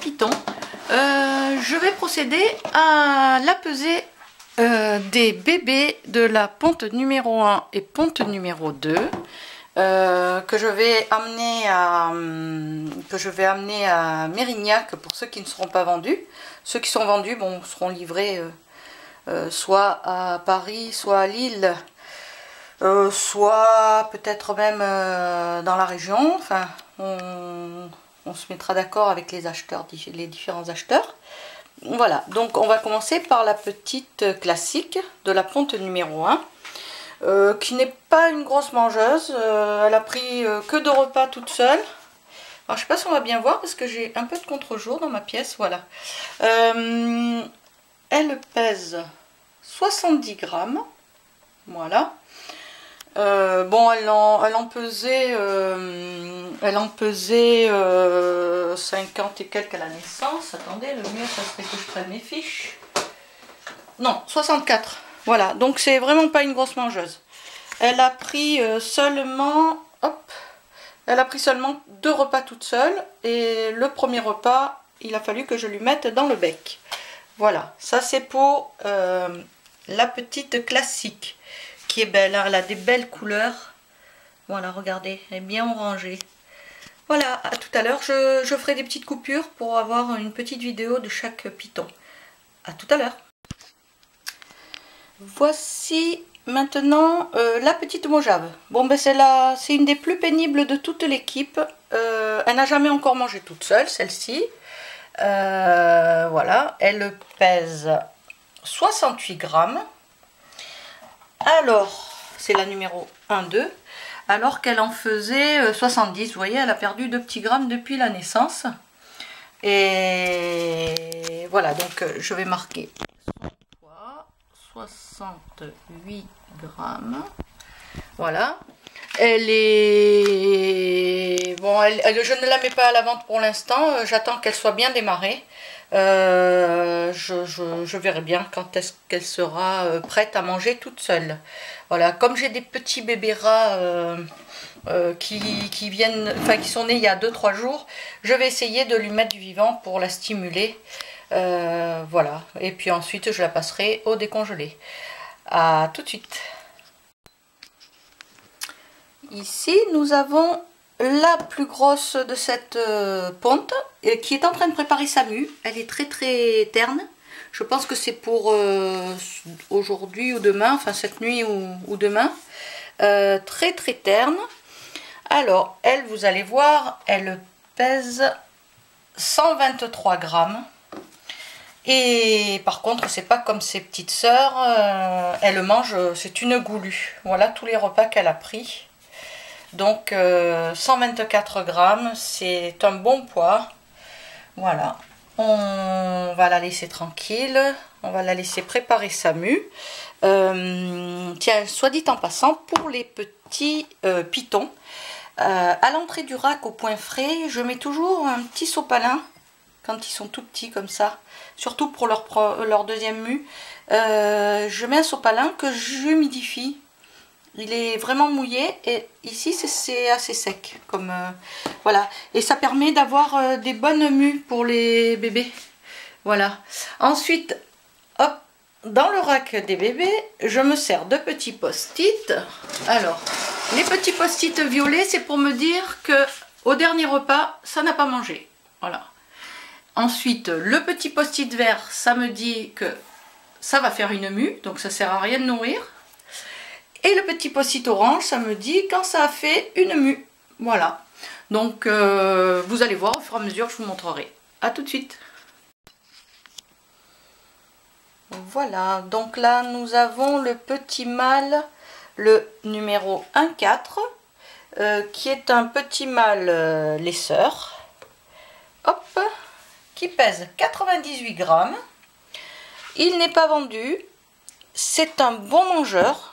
Python. Euh, je vais procéder à la pesée euh, des bébés de la ponte numéro 1 et ponte numéro 2 euh, que je vais amener à hum, que je vais amener à Mérignac pour ceux qui ne seront pas vendus. Ceux qui sont vendus bon, seront livrés soit à Paris, soit à Lille, soit peut-être même dans la région. Enfin, on se mettra d'accord avec les acheteurs, les différents acheteurs. Voilà, donc on va commencer par la petite classique de la ponte numéro 1, euh, qui n'est pas une grosse mangeuse. Euh, elle a pris euh, que deux repas toute seule. Alors je sais pas si on va bien voir parce que j'ai un peu de contre-jour dans ma pièce, voilà. elle pèse 70 grammes, voilà. Euh, bon, elle en, pesait, euh, elle en pesait 50 euh, et quelques à la naissance. Attendez, le mieux, ça serait que je prenne mes fiches. Non, 64. Voilà, donc c'est vraiment pas une grosse mangeuse. Elle a pris seulement, hop, elle a pris seulement deux repas toute seule. Et le premier repas, il a fallu que je lui mette dans le bec. Voilà, ça c'est pour la petite classique qui est belle. Hein. Elle a des belles couleurs. Voilà, regardez, elle est bien orangée. Voilà, à tout à l'heure, je, ferai des petites coupures pour avoir une petite vidéo de chaque piton. À tout à l'heure. Voici maintenant euh, la petite mojave. Bon, ben c'est c'est une des plus pénibles de toute l'équipe. Euh, elle n'a jamais encore mangé toute seule, celle-ci. Euh, voilà, elle pèse 68 grammes. Alors, c'est la numéro 1-2. Alors qu'elle en faisait 70. Euh, Vous voyez, elle a perdu 2 petits grammes depuis la naissance. Et voilà, donc euh, je vais marquer son poids. 68 grammes. Voilà. Elle est... Bon, je ne la mets pas à la vente pour l'instant. Euh, j'attends qu'elle soit bien démarrée. Euh, je, verrai bien quand est-ce qu'elle sera euh, prête à manger toute seule. Voilà, comme j'ai des petits bébés rats euh, qui, viennent, qui sont nés il y a 2-3 jours, je vais essayer de lui mettre du vivant pour la stimuler. voilà, et puis ensuite je la passerai au décongelé. A tout de suite. Ici, nous avons la plus grosse de cette euh, ponte euh, qui est en train de préparer sa mue. Elle est très très terne. Je pense que c'est pour euh, aujourd'hui ou demain, enfin cette nuit ou, demain. très très terne. Alors, elle, vous allez voir, elle pèse 123 grammes. Et par contre, c'est pas comme ses petites sœurs. elle mange, c'est une goulue. Voilà tous les repas qu'elle a pris. Donc 124 euh, grammes, c'est un bon poids. Voilà, on va la laisser tranquille. On va la laisser préparer sa mue. Euh, tiens, soit dit en passant, pour les petits euh, pitons, à l'entrée du rack au point frais, je mets toujours un petit sopalin quand ils sont tout petits comme ça, surtout pour leur, leur deuxième mue. je mets un sopalin que j'humidifie il est vraiment mouillé et ici c'est assez sec. comme euh, Voilà. Et ça permet d'avoir euh, des bonnes mues pour les bébés. Voilà. Ensuite, hop, dans le rack des bébés, je me sers de petits post-it. Alors, les petits post-it violets, c'est pour me dire que au dernier repas, ça n'a pas mangé. Voilà. Ensuite, le petit post-it vert, ça me dit que ça va faire une mue, donc ça sert à rien de nourrir. Et le petit post-it orange, ça me dit quand ça a fait une mue. Voilà. Donc, euh, vous allez voir, au fur et à mesure, je vous montrerai. A tout de suite. Voilà, donc là, nous avons le petit mâle, le numéro 1-4, euh, qui est un petit mâle euh, laisseur. Hop, qui pèse 98 grammes. Il n'est pas vendu. C'est un bon mangeur.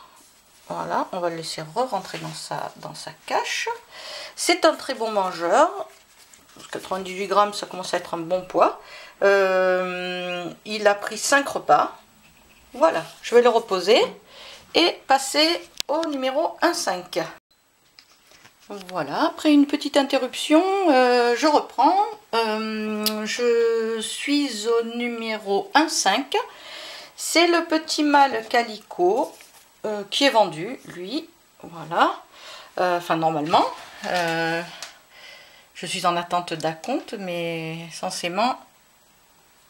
Voilà, on va le laisser re-rentrer dans sa, dans sa cache. C'est un très bon mangeur. 98 grammes, ça commence à être un bon poids. Euh, il a pris 5 repas. Voilà, je vais le reposer et passer au numéro 1,5. Voilà, après une petite interruption, euh, je reprends. Euh, je suis au numéro 1,5. C'est le petit mâle calico euh, qui est vendu, lui. Voilà. Enfin, normalement. je suis en attente d'acompte, mais censément,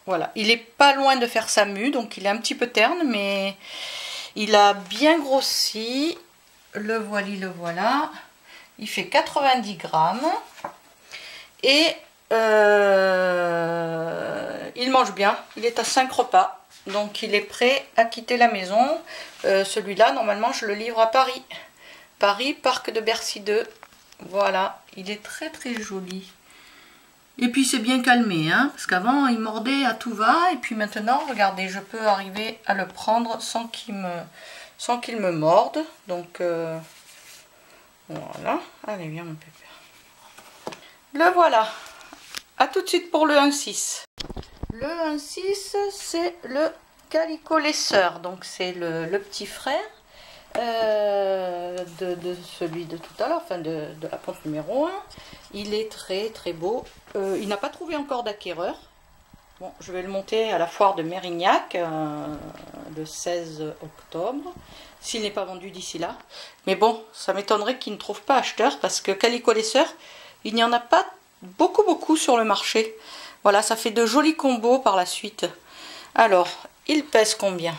voilà. Il est pas loin de faire sa mue, donc il est un petit peu terne, mais il a bien grossi. Le voili, le voilà. Il fait 90 grammes. Et euh, il mange bien. Il est à 5 repas. Donc il est prêt à quitter la maison. Euh, celui-là, normalement, je le livre à Paris. Paris, Parc de Bercy 2. Voilà. Il est très très joli. Et puis c'est bien calmé, hein, parce qu'avant il mordait à tout va, et puis maintenant, regardez, je peux arriver à le prendre sans qu'il me, morde. Donc, euh, voilà. Allez, viens mon pépère. Le voilà. A tout de suite pour le 1,6. Le 1,6, c'est le Calico Lesseur. Donc c'est le, petit frère euh, de, celui de tout à l'heure, enfin de, la pompe numéro 1. Il est très très beau. Euh, il n'a pas trouvé encore d'acquéreur. Bon, je vais le monter à la foire de Mérignac euh, le 16 octobre s'il n'est pas vendu d'ici là. Mais bon, ça m'étonnerait qu'il ne trouve pas acheteur parce que Calico Lesseur, il n'y en a pas beaucoup beaucoup sur le marché. Voilà, ça fait de jolis combos par la suite. Alors, il pèse combien?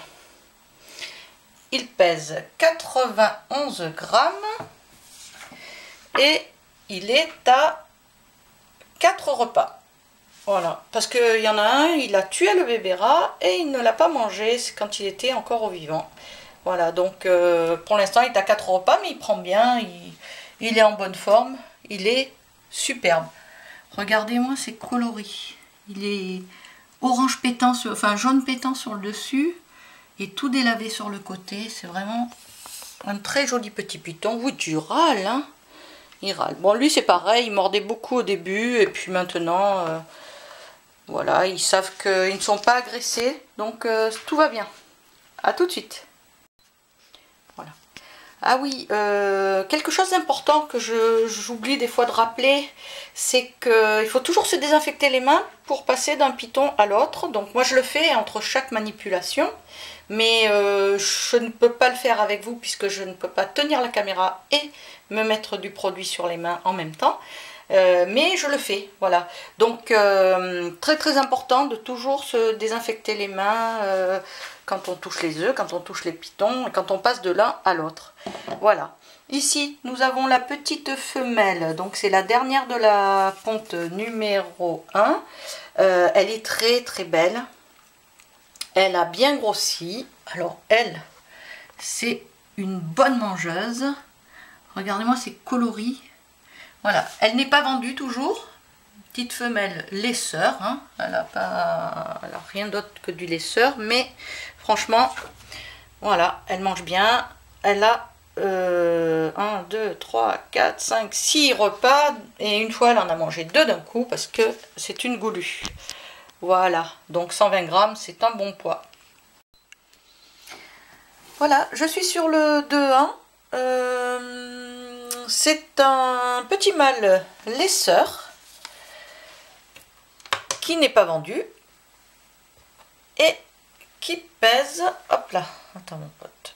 Il pèse 91 grammes et il est à 4 repas. Voilà, parce qu'il y en a un, il a tué le bébé rat et il ne l'a pas mangé, quand il était encore au vivant. Voilà, donc euh, pour l'instant, il est à 4 repas, mais il prend bien, il, est en bonne forme, il est superbe. Regardez-moi ces coloris. Il est orange pétant, enfin jaune pétant sur le dessus et tout délavé sur le côté. C'est vraiment un très joli petit python. Oui, tu râles, hein Il râle. Bon, lui, c'est pareil, il mordait beaucoup au début et puis maintenant, euh, voilà, ils savent qu'ils ne sont pas agressés, donc euh, tout va bien. A tout de suite. Ah oui, euh, quelque chose d'important que j'oublie des fois de rappeler, c'est qu'il faut toujours se désinfecter les mains pour passer d'un piton à l'autre. Donc moi je le fais entre chaque manipulation, mais euh, je ne peux pas le faire avec vous puisque je ne peux pas tenir la caméra et me mettre du produit sur les mains en même temps. Euh, mais je le fais, voilà. Donc très très important de toujours se désinfecter les mains quand on touche les œufs, quand on touche les pitons, quand on passe de l'un à l'autre. Voilà. Ici, nous avons la petite femelle. Donc, c'est la dernière de la ponte numéro 1. Euh, elle est très, très belle. Elle a bien grossi. Alors, elle, c'est une bonne mangeuse. Regardez-moi ces coloris. Voilà. Elle n'est pas vendue toujours. Petite femelle laisseur. Hein. Elle n'a pas, rien d'autre que du laisseur. Mais Franchement, voilà, elle mange bien. Elle a 1, 2, 3, 4, 5, 6 repas. Et une fois, elle en a mangé deux d'un coup parce que c'est une goulue. Voilà, donc 120 grammes, c'est un bon poids. Voilà, je suis sur le 2-1. Euh, c'est un petit mâle laisseur qui n'est pas vendu. Et qui pèse, hop là, attends mon pote,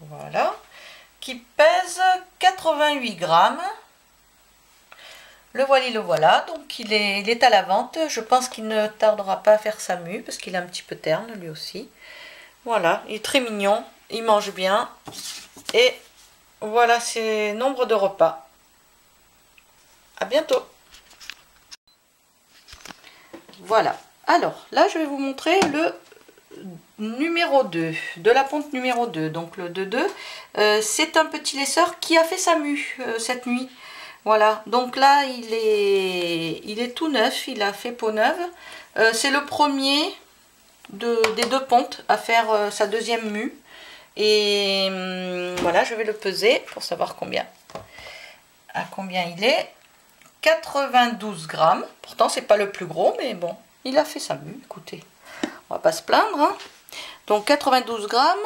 voilà, qui pèse 88 grammes. Le voilà, le voilà, donc il est, il est à la vente. Je pense qu'il ne tardera pas à faire sa mue parce qu'il est un petit peu terne lui aussi. Voilà, il est très mignon, il mange bien. Et voilà ses nombres de repas. À bientôt voilà. Alors, là, je vais vous montrer le numéro 2, de la ponte numéro 2. Donc, le 2-2, euh, c'est un petit laisseur qui a fait sa mue euh, cette nuit. Voilà, donc là, il est, il est tout neuf, il a fait peau neuve. Euh, c'est le premier des deux pontes à faire sa deuxième mue. Et hum, voilà, je vais le peser pour savoir combien, à combien il est. 92 grammes. Pourtant, c'est pas le plus gros, mais bon, il a fait sa mue, écoutez. On va pas se plaindre. Hein. Donc 92 grammes.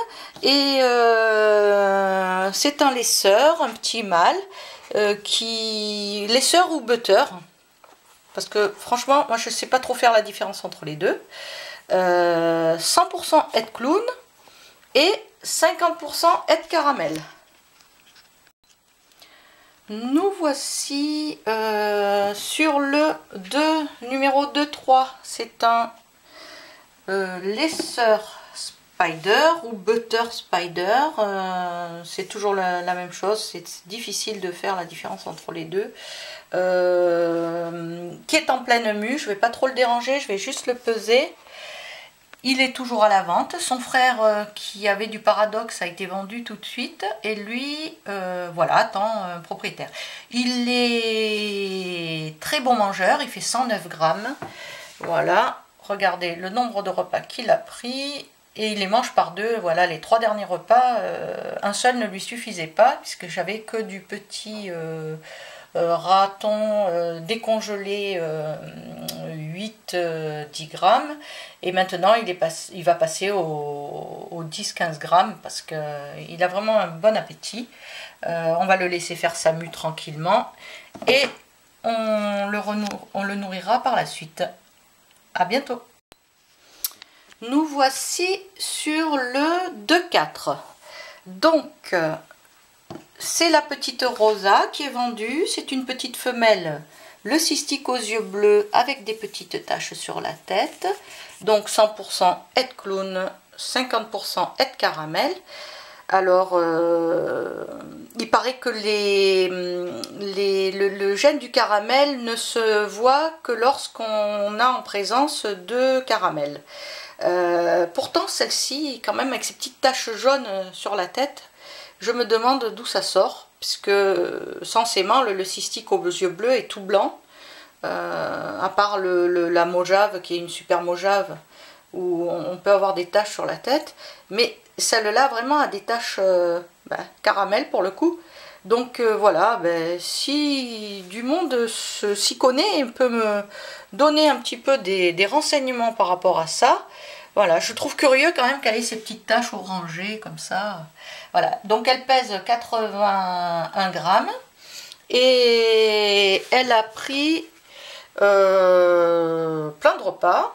Et euh, c'est un laisseur, un petit mâle, euh, qui... laisseur ou butter. Parce que franchement, moi je sais pas trop faire la différence entre les deux. 100% euh, head clown et 50% head caramel. Nous voici euh, sur le 2, numéro 2-3. C'est un euh, laisseur spider ou butter spider. Euh, c'est toujours la, même chose. C'est difficile de faire la différence entre les deux. qui est en pleine mue. Je ne vais pas trop le déranger. Je vais juste le peser. Il est toujours à la vente. Son frère euh, qui avait du paradoxe a été vendu tout de suite. Et lui, euh, voilà, attend un propriétaire. Il est très bon mangeur. Il fait 109 grammes. Voilà. Regardez le nombre de repas qu'il a pris. Et il les mange par deux. Voilà, les trois derniers repas, euh, un seul ne lui suffisait pas. Puisque j'avais que du petit... raton décongelé 8-10 grammes et maintenant, il, est il va passer au, 10-15 grammes parce qu'il a vraiment un bon appétit. Euh, on va le laisser faire sa mue tranquillement et on le, on le nourrira par la suite. A bientôt Nous voici sur le 2-4. Donc, c'est la petite Rosa qui est vendue. C'est une petite femelle, le cystique aux yeux bleus avec des petites taches sur la tête donc 100% head clown, 50% head caramel. Alors, euh, il paraît que le, gène du caramel ne se voit que lorsqu'on a en présence de caramel. Euh, pourtant, celle-ci, quand même, avec ses petites taches jaunes sur la tête, je me demande d'où ça sort, puisque censément, le, le cystique aux yeux bleus est tout blanc. Euh, à part la mojave qui est une super mojave où on peut avoir des taches sur la tête. Mais celle-là vraiment a des taches euh, ben, caramel pour le coup. Donc euh, voilà ben, si du monde s'y connaît et peut me donner un petit peu des, renseignements par rapport à ça voilà je trouve curieux quand même qu'elle ait ces petites taches orangées comme ça voilà donc elle pèse 81 grammes et elle a pris euh, plein de repas.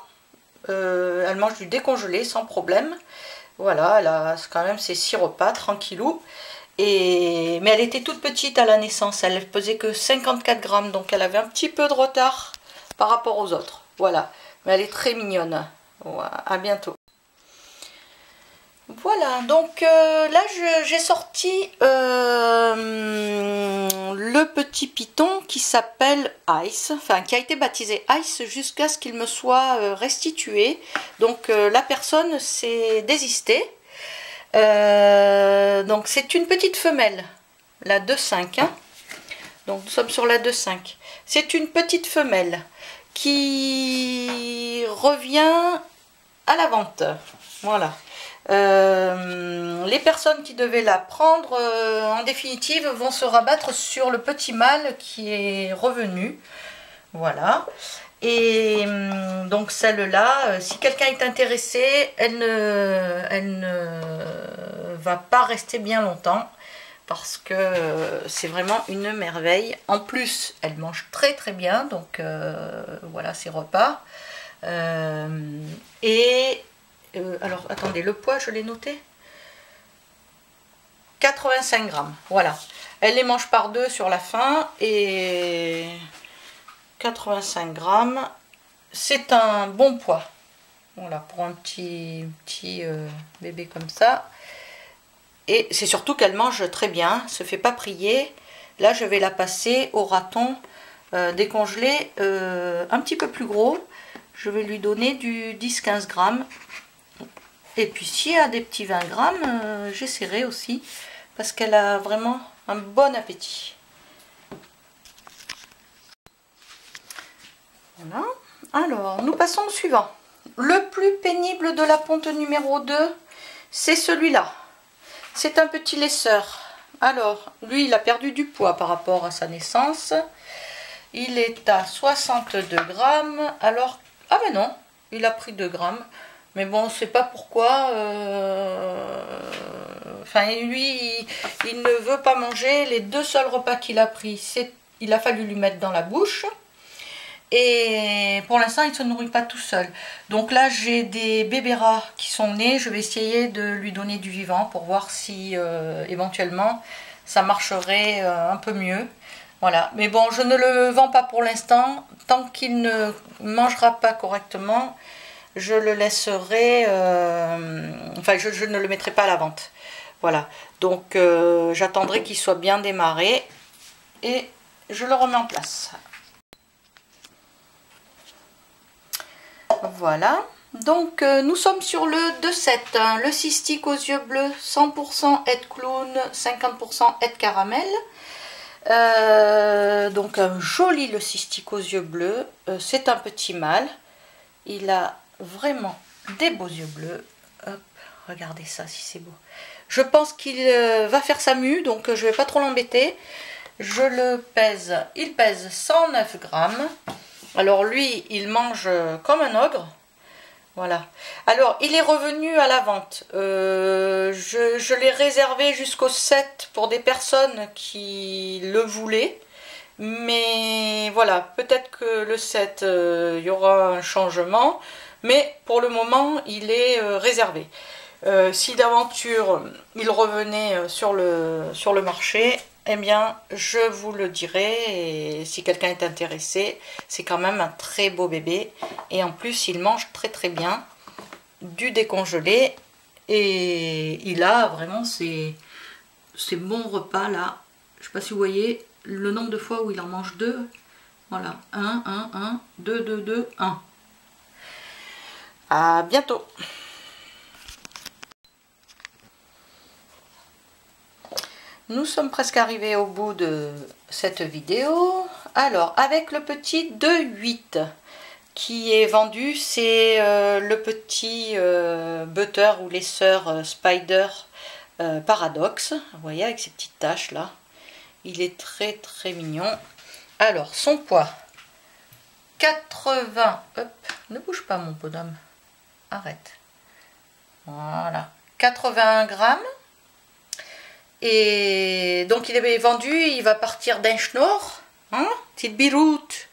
Euh, elle mange du décongelé sans problème. Voilà, elle a quand même ses six repas, tranquillou. Et... Mais elle était toute petite à la naissance, elle pesait que 54 grammes, donc elle avait un petit peu de retard par rapport aux autres. Voilà, mais elle est très mignonne. À bientôt. Voilà, donc euh, là j'ai sorti euh, le petit python qui s'appelle Ice, enfin qui a été baptisé Ice jusqu'à ce qu'il me soit euh, restitué. Donc la personne s'est désistée. donc c'est une petite femelle, la 2.5. Hein. Donc nous sommes sur la 2.5. C'est une petite femelle qui revient à la vente. Voilà. Euh, les personnes qui devaient la prendre, euh, en définitive, vont se rabattre sur le petit mâle qui est revenu. Voilà. Et hum, donc celle-là, euh, si quelqu'un est intéressé, elle ne, elle ne va pas rester bien longtemps parce que c'est vraiment une merveille. En plus, elle mange très très bien, donc voilà ses repas. Et euh, alors, attendez, le poids, je l'ai noté 85 grammes, voilà. Elle les mange par deux sur la fin et 85 grammes, c'est un bon poids. Voilà, pour un petit, petit euh, bébé comme ça. Et c'est surtout qu'elle mange très bien, se fait pas prier. Là, je vais la passer au raton euh, décongelé un petit peu plus gros. Je vais lui donner du 10-15 grammes et puis s'il y a des petits 20 grammes, euh, j'essaierai aussi parce qu'elle a vraiment un bon appétit. Voilà. Alors, nous passons au suivant. Le plus pénible de la ponte numéro 2, c'est celui-là. C'est un petit laisseur. Alors, lui, il a perdu du poids par rapport à sa naissance. Il est à 62 grammes. Alors, ah ben non, il a pris 2 grammes. Mais bon, c'est pas pourquoi. Enfin, lui, il, ne veut pas manger. Les deux seuls repas qu'il a pris, il a fallu lui mettre dans la bouche. Et pour l'instant, il ne se nourrit pas tout seul. Donc là, j'ai des bébés rats qui sont nés. Je vais essayer de lui donner du vivant pour voir si euh, éventuellement ça marcherait euh, un peu mieux. Voilà. Mais bon, je ne le vends pas pour l'instant. Tant qu'il ne mangera pas correctement, je le laisserai... Euh, enfin, je, ne le mettrai pas à la vente. Voilà. Donc, j'attendrai qu'il soit bien démarré. Et je le remets en place. Voilà. Donc, euh, nous sommes sur le 2-7. Hein. le cystique aux yeux bleus, 100% aide clown, 50% aide caramel. Euh, donc, un joli le cystique aux yeux bleus. Euh, c'est un petit mâle. Il a vraiment des beaux yeux bleus. Regardez ça si c'est beau. Je pense qu'il va faire sa mue, donc je ne vais pas trop l'embêter. Je le pèse. Il pèse 109 grammes. Alors lui, il mange comme un ogre. Voilà. Alors, il est revenu à la vente. Euh, je, l'ai réservé jusqu'au 7 pour des personnes qui le voulaient. Mais voilà, peut-être que le 7, euh, il y aura un changement. Mais pour le moment, il est euh, réservé. si d'aventure il revenait sur le, sur le marché, eh bien, je vous le dirai, si quelqu'un est intéressé, c'est quand même un très beau bébé, et en plus, il mange très très bien, du décongelé, et il a vraiment ces, bons repas là, je sais pas si vous voyez, le nombre de fois où il en mange deux, voilà, 1, 1, 1, 2, 2, 2, 1. À bientôt Nous sommes presque arrivés au bout de cette vidéo. Alors, avec le petit 2,8 qui est vendu, c'est euh, le petit euh, butter ou les sœurs euh, Spider Paradox. Vous voyez, avec ces petites taches là. Il est très très mignon. Alors, son poids 80. Hop, ne bouge pas mon bonhomme. Arrête. Voilà. 81 grammes. Et donc il est vendu, il va partir d'un schnorr. Hein Petite biroute.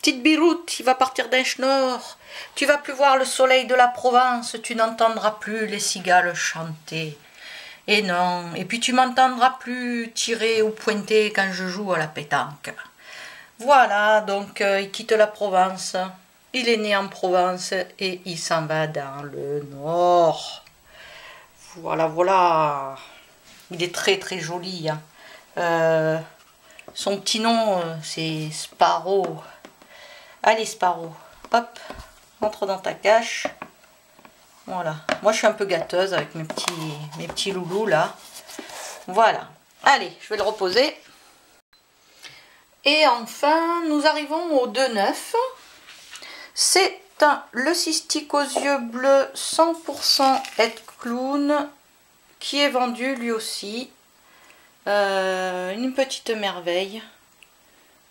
Petite biroute, il va partir d'un schnorr. Tu vas plus voir le soleil de la Provence, tu n'entendras plus les cigales chanter. Et non, et puis tu m'entendras plus tirer ou pointer quand je joue à la pétanque. Voilà, donc euh, il quitte la Provence. Il est né en Provence et il s'en va dans le nord. Voilà, voilà. Il est très très joli. Hein. Euh, son petit nom, euh, c'est Sparrow. Allez Sparrow, hop, entre dans ta cache. Voilà. Moi, je suis un peu gâteuse avec mes petits, mes loulous là. Voilà. Allez, je vais le reposer. Et enfin, nous arrivons au 2-9. C'est un le cystique aux yeux bleus 100% head clown qui est vendu lui aussi. Euh, une petite merveille.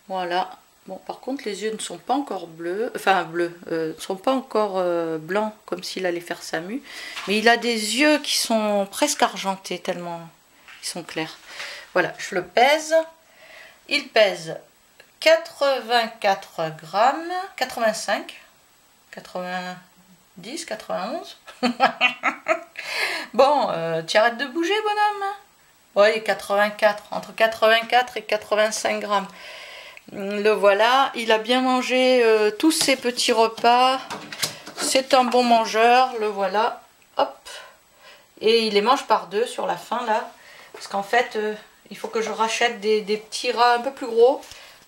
Voilà. Bon, par contre, les yeux ne sont pas encore bleus, enfin bleus, euh, ne sont pas encore euh, blancs, comme s'il allait faire sa mue. Mais il a des yeux qui sont presque argentés, tellement ils sont clairs. Voilà, je le pèse. Il pèse 84 grammes, 85, 90, 91. Bon, euh, tu arrêtes de bouger, bonhomme Oui, 84, entre 84 et 85 grammes. Le voilà, il a bien mangé euh, tous ses petits repas. C'est un bon mangeur, le voilà. Hop Et il les mange par deux sur la fin, là. Parce qu'en fait, euh, il faut que je rachète des, petits rats un peu plus gros.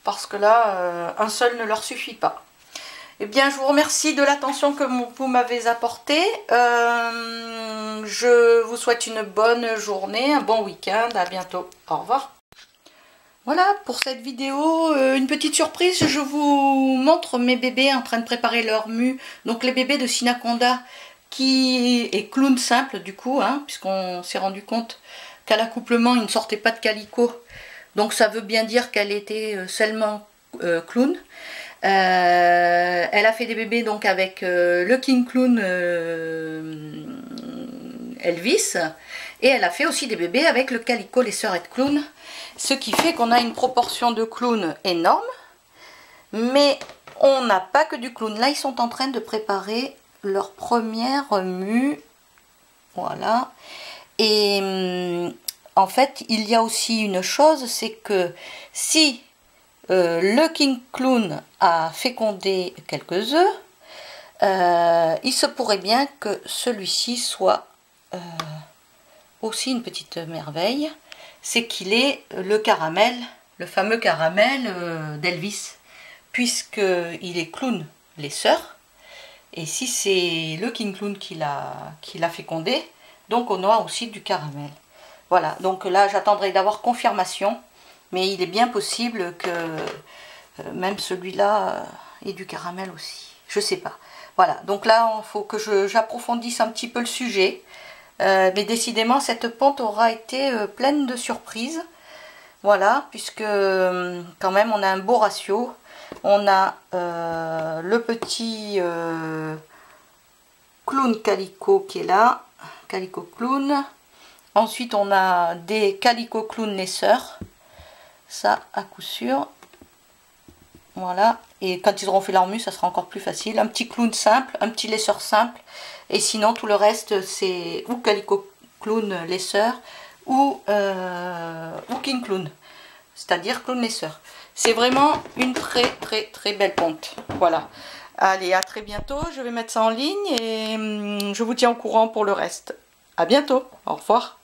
Parce que là, un seul ne leur suffit pas. Eh bien, je vous remercie de l'attention que vous m'avez apportée. Euh, je vous souhaite une bonne journée, un bon week-end. À bientôt. Au revoir. Voilà pour cette vidéo, euh, une petite surprise, je vous montre mes bébés en train de préparer leur mue. Donc les bébés de Sinaconda qui est clown simple du coup, hein, puisqu'on s'est rendu compte qu'à l'accouplement il ne sortait pas de calico. Donc ça veut bien dire qu'elle était euh, seulement clown. elle a fait des bébés donc avec le King Clown Elvis. Et elle a fait aussi des bébés avec le Calico les Sœurs Clown. Ce qui fait qu'on a une proportion de clowns énorme. Mais on n'a pas que du clown. Là, ils sont en train de préparer leur première mue. Voilà. Et hum, en fait, il y a aussi une chose, c'est que si euh, le King Clown a fécondé quelques œufs, euh, il se pourrait bien que celui-ci soit euh, aussi une petite merveille, c'est qu'il est le caramel, le fameux caramel d'Elvis, puisqu'il est clown les sœurs, et si c'est le King Clown qui l'a fécondé, donc on aura aussi du caramel. Voilà, donc là j'attendrai d'avoir confirmation, mais il est bien possible que euh, même celui-là ait du caramel aussi. Je sais pas. Voilà, donc là il faut que j'approfondisse un petit peu le sujet. Euh, mais décidément, cette ponte aura été euh, pleine de surprises. Voilà, puisque euh, quand même, on a un beau ratio. On a le petit clown calico qui est là. Calico clown. Ensuite, on a des calico clown laisseurs. Ça, à coup sûr. Voilà. Et quand ils auront fait leur mue, ça sera encore plus facile. Un petit clown simple, un petit laisseur simple. Et sinon, tout le reste, c'est ou Calico Clown laisseur ou, euh, ou King Clown. C'est-à-dire clown laisseur. C'est vraiment une très très très belle ponte. Voilà. Allez, à très bientôt. Je vais mettre ça en ligne et hum, je vous tiens au courant pour le reste. À bientôt. Au revoir.